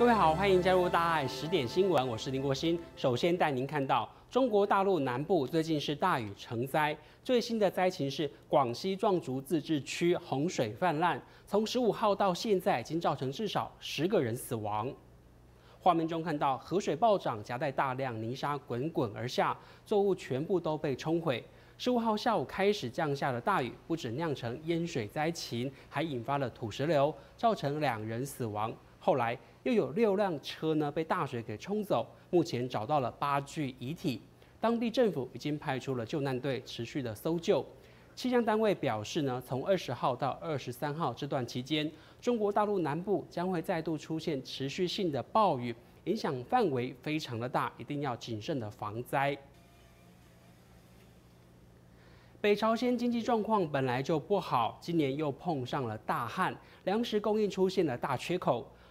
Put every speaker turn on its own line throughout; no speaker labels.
各位好，欢迎加入大爱十点新闻，我是林国新。首先带您看到中国大陆南部最近是大雨成灾，最新的灾情是广西壮族自治区洪水泛滥，从十五号到现在已经造成至少十个人死亡。画面中看到河水暴涨，夹带大量泥沙滚滚而下，作物全部都被冲毁。十五号下午开始降下的大雨，不止酿成淹水灾情，还引发了土石流，造成两人死亡。后来又有六辆车呢被大水给冲走，目前找到了八具遗体，当地政府已经派出了救难队持续的搜救。气象单位表示呢，从二十号到二十三号这段期间，中国大陆南部将会再度出现持续性的暴雨，影响范围非常的大，一定要谨慎的防灾。北朝鲜经济状况本来就不好，今年又碰上了大旱，粮食供应出现了大缺口。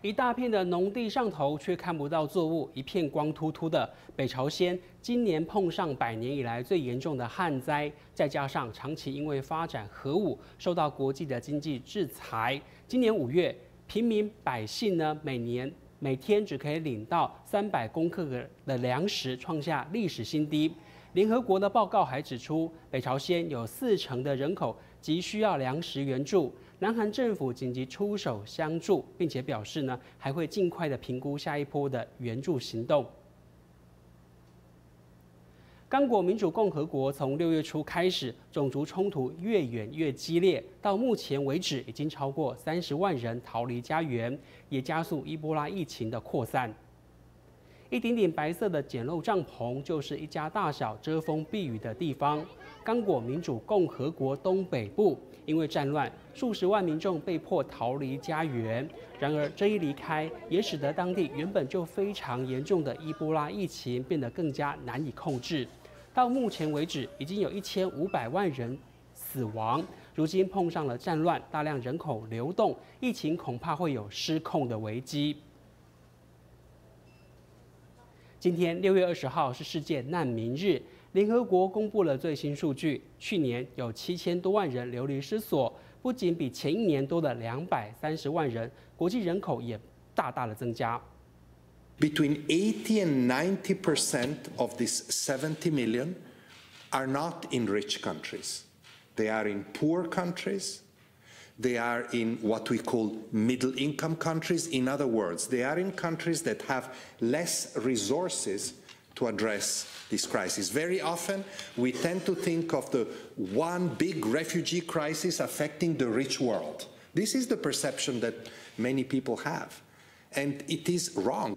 一大片的农地上头却看不到作物，一片光秃秃的。北朝鲜今年碰上百年以来最严重的旱灾，再加上长期因为发展核武受到国际的经济制裁。今年五月，平民百姓呢每年每天只可以领到三百公克的粮食，创下历史新低。联合国的报告还指出，北朝鲜有四成的人口急需要粮食援助。南韩政府紧急出手相助，并且表示呢，还会尽快的评估下一波的援助行动。刚果民主共和国从六月初开始，种族冲突越演越激烈，到目前为止已经超过三十万人逃离家园，也加速伊波拉疫情的扩散。一顶顶白色的简陋帐篷，就是一家大小遮风避雨的地方。刚果民主共和国东北部因为战乱，数十万民众被迫逃离家园。然而，这一离开也使得当地原本就非常严重的伊波拉疫情变得更加难以控制。到目前为止，已经有一千五百万人死亡。如今碰上了战乱，大量人口流动，疫情恐怕会有失控的危机。今天六月二十号是世界难民日，联合国公布了最新数据，去年有七千多万人流离失所，不仅比前一年多了两百三十万人，国际人口也大大的增加。
Between eighty and ninety percent of these seventy million are not in rich countries; they are in poor countries. They are in what we call middle income countries. In other words, they are in countries that have less resources to address this crisis. Very often, we tend to think of the one big refugee crisis affecting the rich world. This is the perception that many people have, and it is wrong.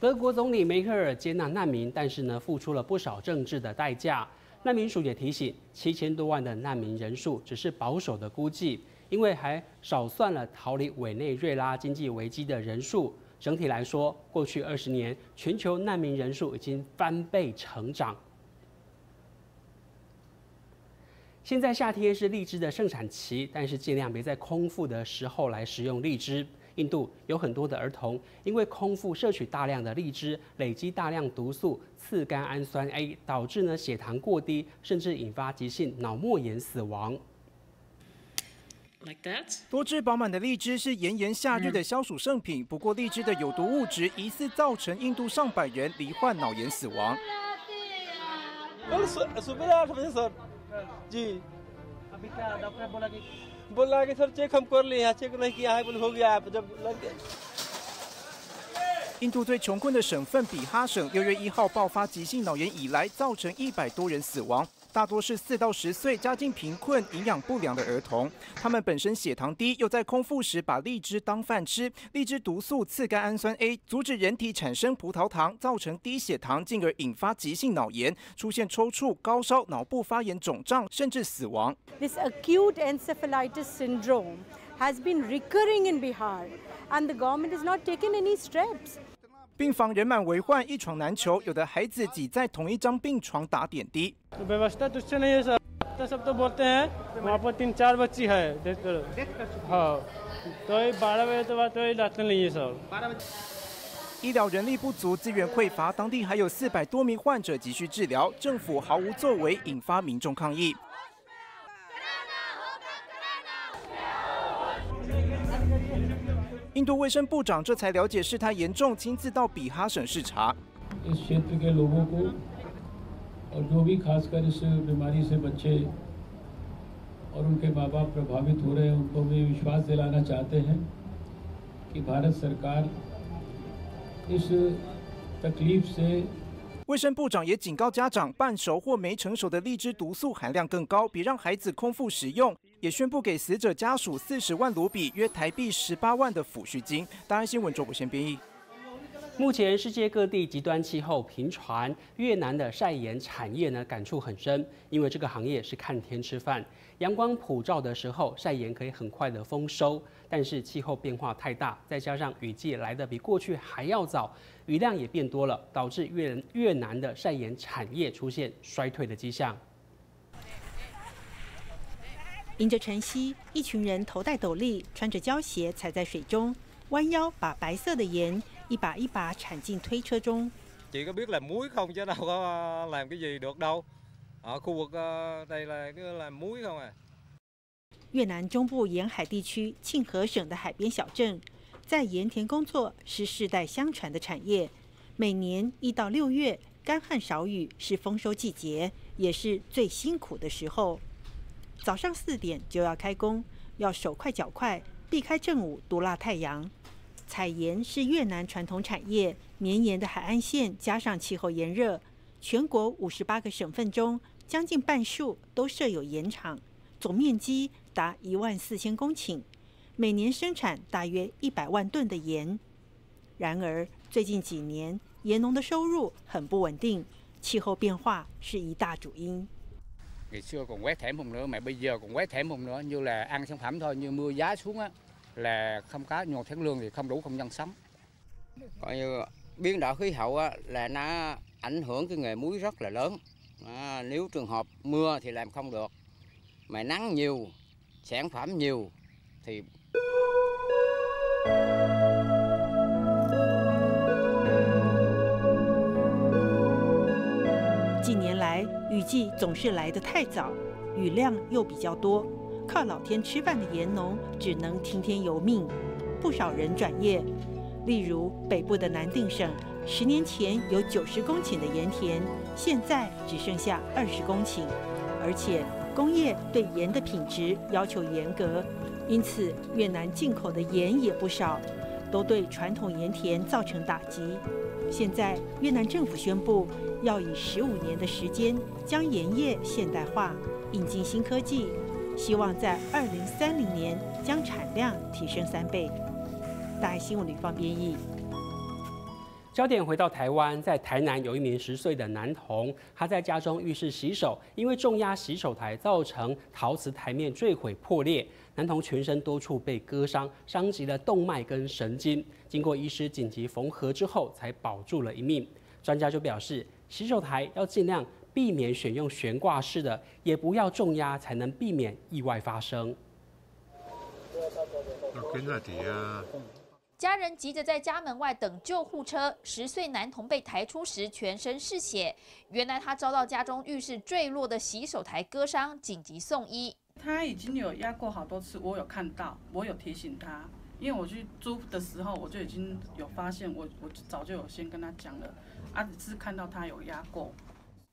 德国总理梅克尔接纳难民，但是呢，付出了不少政治的代价。 难民署也提醒，七千多万的难民人数只是保守的估计，因为还少算了逃离委内瑞拉经济危机的人数。整体来说，过去二十年全球难民人数已经翻倍成长。现在夏天是荔枝的盛产期，但是尽量别在空腹的时候来食用荔枝。印度有很多的儿童因为空腹摄取大量的荔枝，累积大量毒素次甘氨酸 A，导致呢血糖过低，甚至引发急性脑膜炎死亡。
多汁饱满的荔枝是炎炎夏日的消暑圣品，不过荔枝的有毒物质疑似造成印度上百人罹患脑炎死亡。印度最穷困的省份比哈省，六月一号爆发急性脑炎以来，造成一百多人死亡。大多是四到十岁、家境贫困、营养不良的儿童。他们本身血糖低，又在空腹时把荔枝当饭吃。荔枝毒素次甘氨酸 A 阻止人体产生葡萄糖，造成低血糖，进而引发急性脑炎，出现抽搐、高烧、脑部发炎、肿胀，甚至死亡。
This acute encephalitis syndrome has been recurring in Bihar, and the government has not taken any steps.
病房人满为患，一床难求，有的孩子挤在同一张病床打点滴。医疗人力不足，资源匮乏，当地还有四百多名患者急需治疗，政府毫无作为，引发民众抗议。印度卫生部长这才了解事态严重，亲自到比哈省视察。卫生部长也警告家长，半熟或没成熟的荔枝毒素含量更高，别让孩子空腹食用。也宣布给死者家属四十万卢比（约台币十八万）的抚恤金。大安新闻周博先编译。
目前世界各地极端气候频传，越南的晒盐产业呢感触很深，因为这个行业是看天吃饭。阳光普照的时候，晒盐可以很快的丰收，但是气候变化太大，再加上雨季来的比过去还要早，雨量也变多了，导致越越南的晒盐产业出现衰退的迹象。
迎着晨曦，一群人头戴斗笠，穿着胶鞋，踩在水中，弯腰把白色的盐。一把一把铲进推车中。
Chị có biết làm muối không chứ đâu có làm cái gì được đâu. Ở khu vực đây là cái làm muối không à.
越南中部沿海地区庆和省的海边小镇，在盐田工作是世代相传的产业。每年一到六月，干旱少雨是丰收季节，也是最辛苦的时候。早上四点就要开工，要手快脚快，避开正午毒辣太阳。采盐是越南传统产业，绵延的海岸线加上气候炎热，全国五十八个省份中，将近半数都设有盐场，总面积达一万四千公顷，每年生产大约一百万吨的盐。然而，最近几年盐农的收入很不稳定，气候变化是一大主因。
Ngày xưa còn quét thẻ không nữa mà bây giờ còn quét thẻ không nữa như là ăn sản phẩm thôi như mưa giá xuống á là không có nhồi tháng lương thì không đủ công nhân sống. Coi như biến đổi khí hậu là nó ảnh hưởng cái nghề muối rất là lớn. À, nếu trường hợp mưa thì làm không được, mà nắng nhiều, sản phẩm nhiều thì
雨季总是来得太早，雨量又比较多。靠老天吃饭的盐农只能听天由命，不少人转业。例如北部的南定省，十年前有九十公顷的盐田，现在只剩下二十公顷。而且工业对盐的品质要求严格，因此越南进口的盐也不少，都对传统盐田造成打击。现在越南政府宣布，要以十五年的时间将盐业现代化，引进新科技。希望在二零三零年将产量提升三倍。大爱新闻李方编译。
焦点回到台湾，在台南有一名十岁的男童，他在家中浴室洗手，因为重压洗手台造成陶瓷台面坠毁破裂，男童全身多处被割伤，伤及了动脉跟神经。经过医师紧急缝合之后，才保住了一命。专家就表示，洗手台要尽量。避免选用悬挂式的，也不要重压，才能避免意外发生。
要跟着底啊家人急着在家门外等救护车，十岁男童被抬出时全身是血，原来他遭到家中浴室坠落的洗手台割伤，紧急送医。
他已经有压过好多次，我有看到，我有提醒他，因为我去租的时候我就已经有发现，我我早就有先跟他讲了，啊，只是看到他有压过。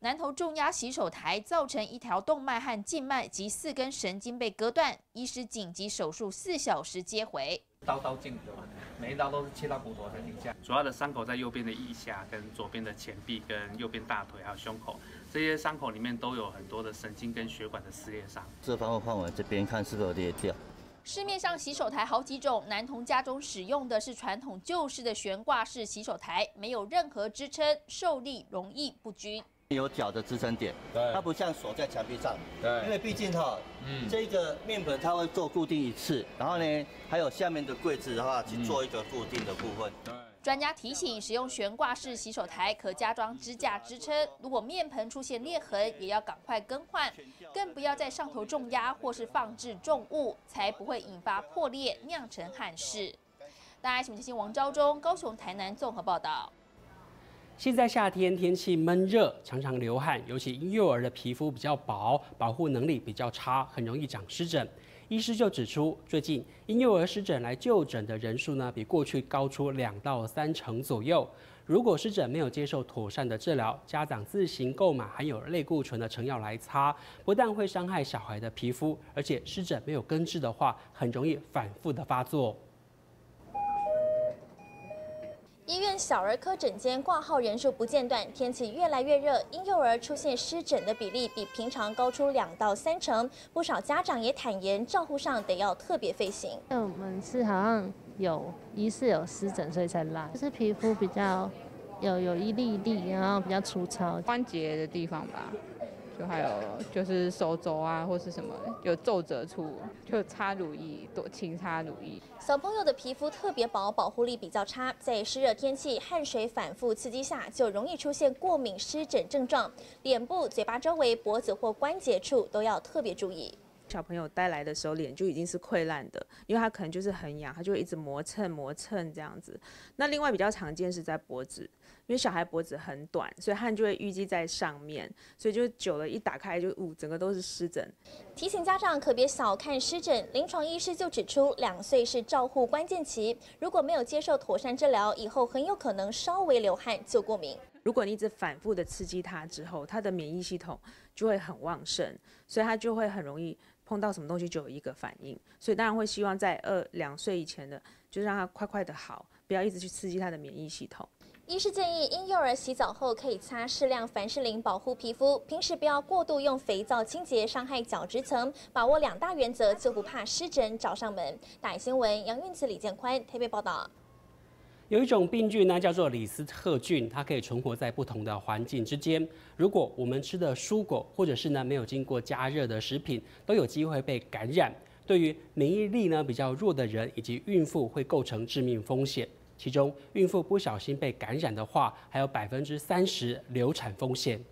男童重压洗手台造成一条动脉和静脉及四根神经被割断，医师紧急手术四小时接回。
刀刀见骨，每一刀都是切到骨头才停下。主要的伤口在右边的腋下、跟左边的前臂、跟右边大腿还有胸口，这些伤口里面都有很多的神经跟血管的撕裂伤。
这方面换我这边看是否有裂掉。
市面上洗手台好几种，男童家中使用的是传统旧式的悬挂式洗手台，没有任何支撑，受力容易不均。
有脚的支撑点，对它不像锁在墙壁上，对，因为毕竟哈，嗯，这个面盆它会做固定一次，然后呢，还有下面的柜子的话去做一个固定的部分。对。
专家提醒，使用悬挂式洗手台可加装支架支撑，如果面盆出现裂痕，也要赶快更换，更不要在上头重压或是放置重物，才不会引发破裂，酿成憾事。大家新闻王昭忠，高雄、台南综合报道。
现在夏天天气闷热，常常流汗，尤其婴幼儿的皮肤比较薄，保护能力比较差，很容易长湿疹。医师就指出，最近婴幼儿湿疹来就诊的人数呢，比过去高出两到三成左右。如果湿疹没有接受妥善的治疗，家长自行购买含有类固醇的成药来擦，不但会伤害小孩的皮肤，而且湿疹没有根治的话，很容易反复的发作。
医院小儿科诊间挂号人数不间断，天气越来越热，婴幼儿出现湿疹的比例比平常高出两到三成。不少家长也坦言，照护上得要特别费心。
我们是好像有疑似有湿疹，所以才来，就是皮肤比较有有一粒一粒，然后比较粗糙，
关节的地方吧。就还有就是手肘啊，或是什么有皱褶处，就擦乳液，多勤擦乳液。
小朋友的皮肤特别薄，保护力比较差，在湿热天气、汗水反复刺激下，就容易出现过敏、湿疹症状。脸部、嘴巴周围、脖子或关节处都要特别注意。
小朋友带来的时候，脸就已经是溃烂的，因为他可能就是很痒，他就会一直磨蹭磨蹭这样子。那另外比较常见是在脖子，因为小孩脖子很短，所以汗就会淤积在上面，所以就久了，一打开就呜，整个都是湿疹。
提醒家长可别小看湿疹，临床医师就指出，两岁是照护关键期，如果没有接受妥善治疗，以后很有可能稍微流汗就过敏。
如果你一直反复的刺激他之后，他的免疫系统就会很旺盛，所以他就会很容易。碰到什么东西就有一个反应，所以当然会希望在二两岁以前的，就让他快快的好，不要一直去刺激他的免疫系统。
医师建议，婴幼儿洗澡后可以擦适量凡士林保护皮肤，平时不要过度用肥皂清洁，伤害角质层。把握两大原则，就不怕湿疹找上门。大新闻杨运慈、李建宽特别报道。
有一种病菌呢，叫做李斯特菌，它可以存活在不同的环境之间。如果我们吃的蔬果，或者是呢没有经过加热的食品，都有机会被感染。对于免疫力呢比较弱的人以及孕妇，会构成致命风险。其中，孕妇不小心被感染的话，还有百分之三十流产风险。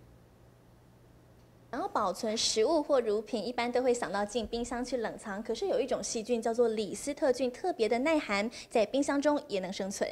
然后保存食物或乳品，一般都会想到进冰箱去冷藏。可是有一种细菌叫做李斯特菌，特别的耐寒，在冰箱中也能生存。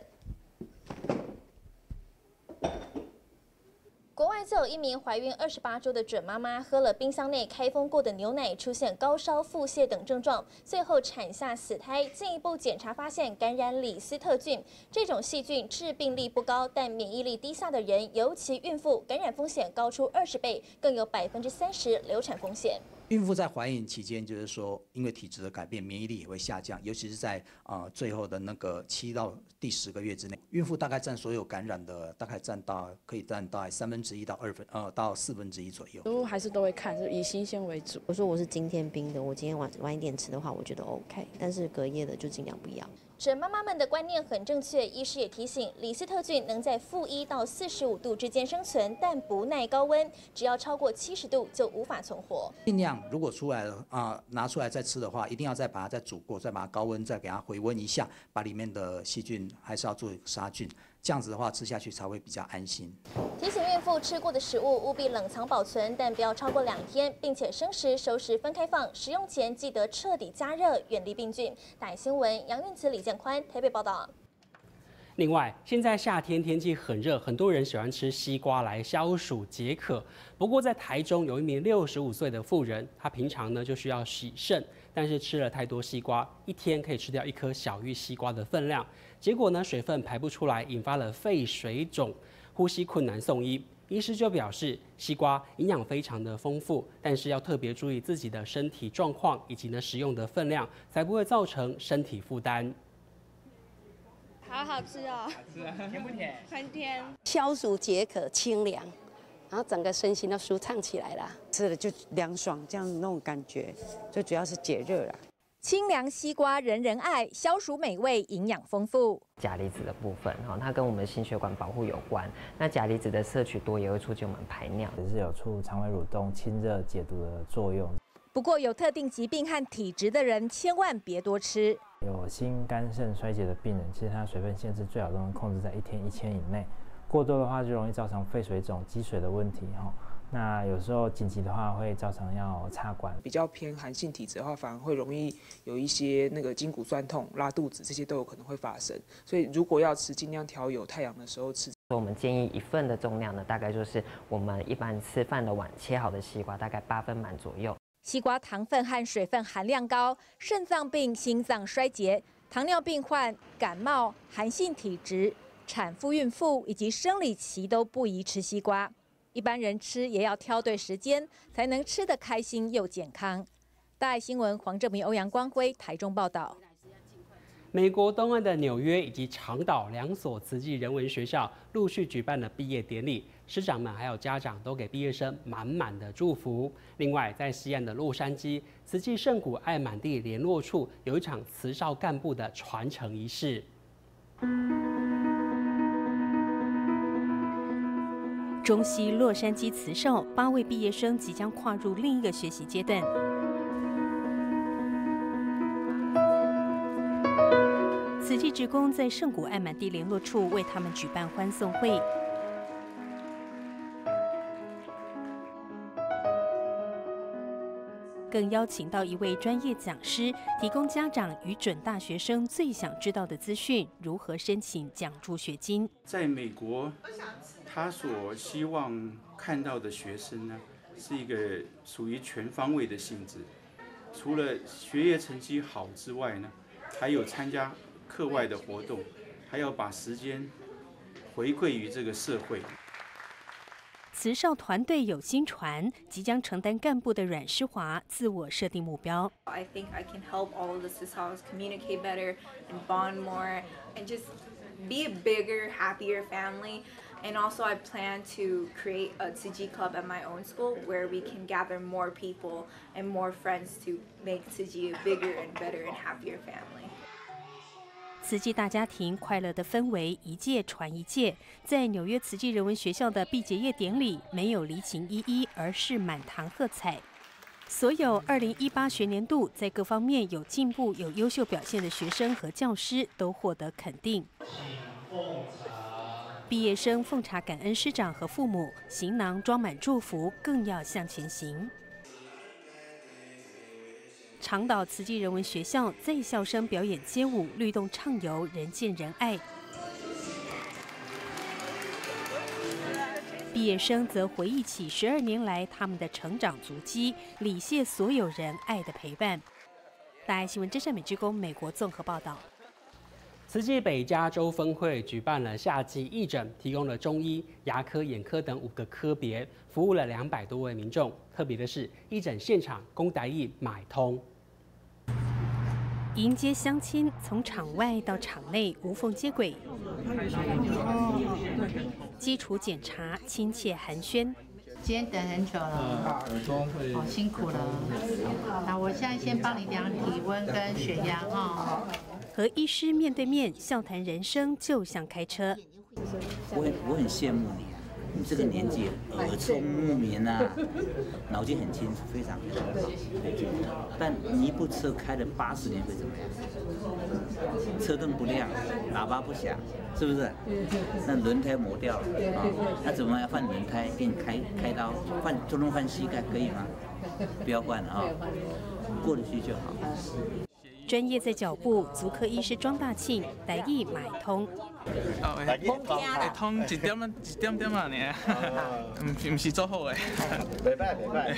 就有一名怀孕二十八周的准妈妈，喝了冰箱内开封过的牛奶，出现高烧、腹泻等症状，最后产下死胎。进一步检查发现感染李斯特菌，这种细菌致病力不高，但免疫力低下的人，尤其孕妇，感染风险高出二十倍，更有百分之三十流产风险。
孕妇在怀孕期间，就是说，因为体质的改变，免疫力也会下降，尤其是在啊最后的那个七到第十个月之内，孕妇大概占所有感染的大概占到可以占到三分之一到二分呃到四分之一左右。
都还是都会看，是以新鲜为主。
我说我是今天冰的，我今天晚晚一点吃的话，我觉得 OK，但是隔夜的就尽量不要。
准妈妈们的观念很正确，医师也提醒，李斯特菌能在负一到四十五度之间生存，但不耐高温，只要超过七十度就无法存活。
尽量如果出来了啊，拿出来再吃的话，一定要再把它再煮过，再把它高温再给它回温一下，把里面的细菌还是要做杀菌。这样子的话，吃下去才会比较安心。
提醒孕妇吃过的食物务必冷藏保存，但不要超过两天，并且生食、熟食分开放。食用前记得彻底加热，远离病菌。大新闻杨运慈、李建宽台北报道。
另外，现在夏天天气很热，很多人喜欢吃西瓜来消暑解渴。不过，在台中有一名六十五岁的妇人，她平常呢就需要洗肾，但是吃了太多西瓜，一天可以吃掉一颗小玉西瓜的分量。结果呢，水分排不出来，引发了肺水肿，呼吸困难，送医。医师就表示，西瓜营养非常的丰富，但是要特别注意自己的身体状况以及呢食用的分量，才不会造成身体负担。
好好吃哦，好吃
甜不甜？
很甜，
消暑解渴，清凉，然后整个身心都舒畅起来了，
吃了就凉爽，这样那种感觉，最主要是解热了。
清凉西瓜人人爱，消暑美味，营养丰富。
钾离子的部分，哈，它跟我们心血管保护有关。那钾离子的摄取多，也会促进我们排尿，
也是有促肠胃蠕动、清热解毒的作用。
不过有特定疾病和体质的人千万别多吃。
有心肝肾衰竭的病人，其实他水分限制最好都能控制在一天一千以内，过多的话就容易造成肺水肿、积水的问题哈。那有时候紧急的话会造成要插管。
比较偏寒性体质的话，反而会容易有一些那个筋骨酸痛、拉肚子，这些都有可能会发生。所以如果要吃，尽量挑有太阳的时候吃。
我们建议一份的重量呢，大概就是我们一般吃饭的碗切好的西瓜，大概八分满左右。
西瓜糖分和水分含量高，肾脏病、心脏衰竭、糖尿病患、感冒、寒性体质、产妇、孕妇以及生理期都不宜吃西瓜。一般人吃也要挑对时间，才能吃得开心又健康。大爱新闻黄正明、欧阳光辉台中报道。
美国东岸的纽约以及长岛两所慈济人文学校陆续举办了毕业典礼，师长们还有家长都给毕业生满满的祝福。另外，在西岸的洛杉矶，慈济圣谷爱满地联络处有一场慈少干部的传承仪式。
中西洛杉矶慈少八位毕业生即将跨入另一个学习阶段。慈济职工在圣谷爱满地联络处为他们举办欢送会，更邀请到一位专业讲师，提供家长与准大学生最想知道的资讯：如何申请奖助学金。
在美国。他所希望看到的学生呢，是一个属于全方位的性质，除了学业成绩好之外呢，还有参加课外的活动，还要把时间回馈于这个社会。
慈少团队有新传，即将承担干部的阮诗华自我设定目标。
I think I can help all of the Sisaos communicate better and bond more and just be a bigger, happier family. And also, I plan to create a Tsuji club at my own school where we can gather more people and more friends to make Tsuji a bigger and better and happier family.
慈济大家庭快乐的氛围一届传一届，在纽约慈济人文学校的毕结业典礼，没有离情依依，而是满堂喝彩。所有2018学年度在各方面有进步、有优秀表现的学生和教师都获得肯定。毕业生奉茶感恩师长和父母，行囊装满祝福，更要向前行。长岛慈济人文学校在校生表演街舞，律动畅游，人见人爱。毕业生则回忆起十二年来他们的成长足迹，礼谢所有人爱的陪伴。大爱新闻真善美之工美国综合报道。
慈济北加州分会举办了夏季义诊，提供了中医、牙科、眼科等五个科别，服务了两百多位民众。特别的是，义诊现场公达义买通，
迎接相亲，从场外到场内无缝接轨，基础检查亲切寒暄。
今天等很久了，好辛苦了。那我现在先帮你量体温跟血压哈。
和医师面对面笑谈人生，就像开车。
我很我很羡慕你啊，你这个年纪耳聪目明啊，脑筋很清楚，非常非常好。但你一部车开了八十年会怎么样？车灯不亮，喇叭不响，是不是？那轮胎磨掉了啊？那怎么要换轮胎？给你开开刀，换中东换膝盖可以吗？不要换了啊，过得去就好。
专业在脚步，足科医师庄大庆，台意买通。
会通一点啊，一点点啊，呢，唔唔是做好诶。
没办没办。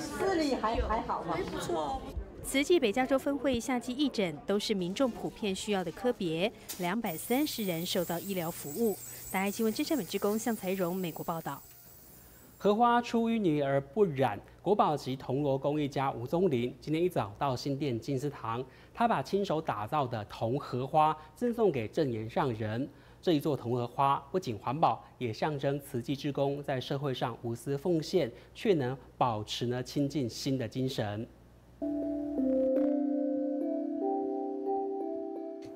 视力还还好吗？不 错。
慈济北加州分会夏季义诊都是民众普遍需要的科别，两百三十人受到医疗服务。大爱新闻真善美之工向才荣美国报道。
荷花出淤泥而不染。国宝级铜锣工艺家吴宗林今天一早到新店金丝堂，他把亲手打造的铜荷花赠送给正言上人。这一座铜荷花不仅环保，也象征慈济之功在社会上无私奉献，却能保持呢亲近心的精神。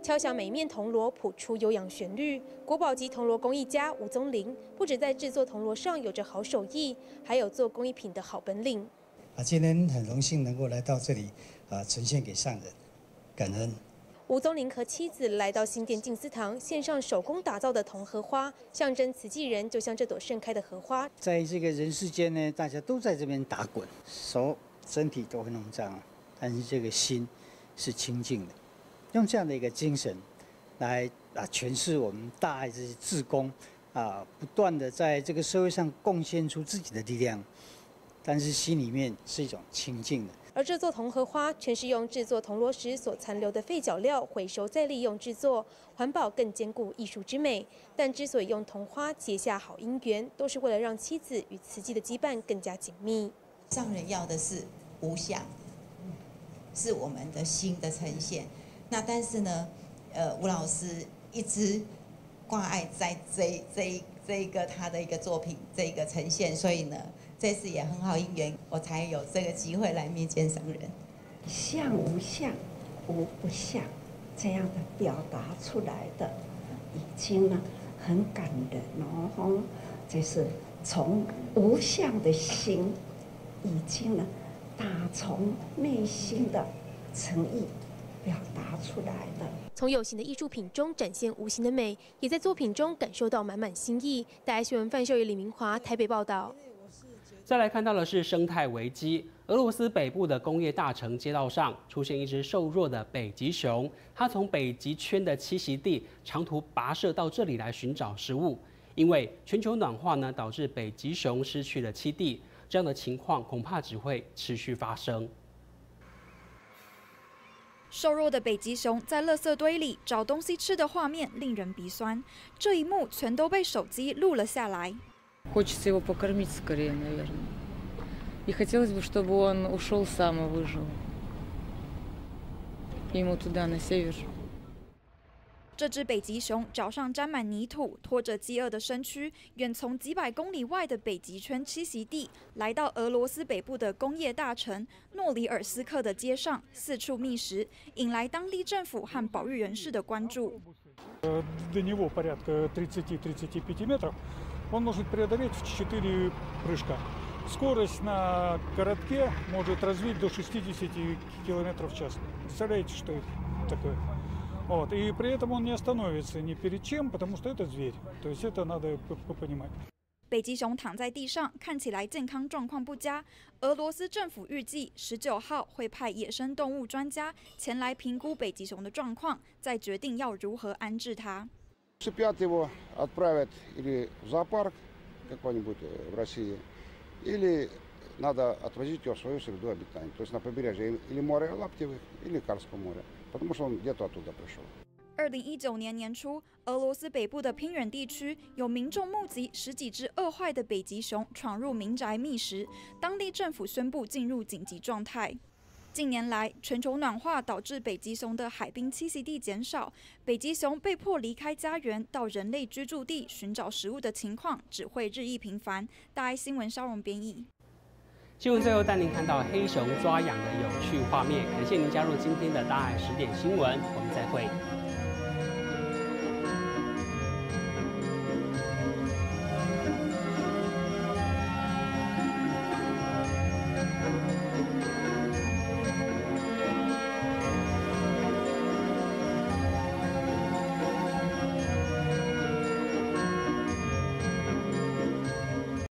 敲响每面铜锣，谱出悠扬旋律。国宝级铜锣工艺家吴宗林，不止在制作铜锣上有着好手艺，还有做工艺品的好本领。
啊，今天很荣幸能够来到这里啊，呈现给上人，感恩。
吴宗林和妻子来到新店静思堂，献上手工打造的铜荷花，象征慈济人就像这朵盛开的荷花。
在这个人世间呢，大家都在这边打滚，手、身体都会弄脏，但是这个心是清净的。用这样的一个精神来啊诠释我们大爱这些志工啊，不断的在这个社会上贡献出自己的力量，但是心里面是一种清净的。
而这座铜荷花全是用制作铜锣时所残留的废角料回收再利用制作，环保更兼顾艺术之美。但之所以用铜花结下好姻缘，都是为了让妻子与瓷器的羁绊更加紧密。
上人要的是无相，是我们的心的呈现。那但是呢，呃，吴老师一直挂碍在这这这一个他的一个作品这一个呈现，所以呢。这次也很好姻缘，我才有这个机会来面见商人。
相无相，无不像，这样的表达出来的，已经呢很感人哦。这是从无相的心，已经呢打从内心的诚意表达出来的。
从有形的艺术品中展现无形的美，也在作品中感受到满满心意。大爱新闻范秀与李明华台北报道。
再来看到的是生态危机。俄罗斯北部的工业大城街道上出现一只瘦弱的北极熊，它从北极圈的栖息地长途跋涉到这里来寻找食物。因为全球暖化呢，导致北极熊失去了栖地，这样的情况恐怕只会持续发生。
瘦弱的北极熊在垃圾堆里找东西吃的画面令人鼻酸，这一幕全都被手机录了下来。
Хочется его покормить скорее, наверное. И хотелось бы, чтобы он ушел сам и выжил. Ему туда, на север.
这只北极熊脚上沾满泥土，拖着饥饿的身躯，远从几百公里外的北极圈栖息地，来到俄罗斯北部的工业大城诺里尔斯克的街上，四处觅食，引来当地政府和保育人士的关注。
До него порядка 30-35 метров. он может преодолеть в 4 прыжка. Скорость на коротке может развить до 60 км в час. Представляете, что это такое? Вот. И при этом он не остановится ни перед чем, потому что это зверь. То есть это надо понимать.
北极熊躺在地上，看起来健康状况不佳。俄罗斯政府预计十九号会派野生动物专家前来评估北极熊的状况，再决定要如何安置它。
Цепят его, отправят или в зоопарк какой-нибудь в России, или надо отвозить его в свою среду обитания, то есть на побережье или море Лаптевых, или Карского моря, потому что он где-то оттуда пришел.
二零一九年年初，俄罗斯北部的偏远地区有民众目击十几只饿坏的北极熊闯入民宅觅食，当地政府宣布进入紧急状态。近年来，全球暖化导致北极熊的海滨栖息地减少，北极熊被迫离开家园到人类居住地寻找食物的情况只会日益频繁。大爱新闻肖荣编译。
新闻最后带您看到黑熊抓痒的有趣画面，感谢您加入今天的大爱十点新闻，我们再会。